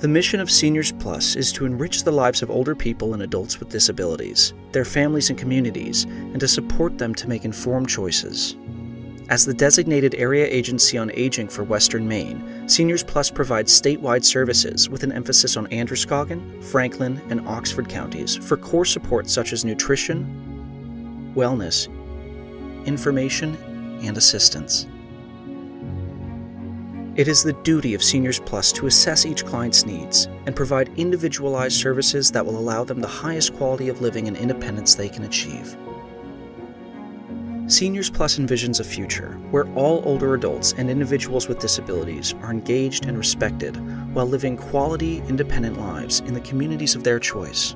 The mission of Seniors Plus is to enrich the lives of older people and adults with disabilities, their families and communities, and to support them to make informed choices. As the designated area agency on aging for Western Maine, Seniors Plus provides statewide services with an emphasis on Androscoggin, Franklin, and Oxford counties for core support such as nutrition, wellness, information, and assistance. It is the duty of Seniors Plus to assess each client's needs and provide individualized services that will allow them the highest quality of living and independence they can achieve. Seniors Plus envisions a future where all older adults and individuals with disabilities are engaged and respected while living quality, independent lives in the communities of their choice.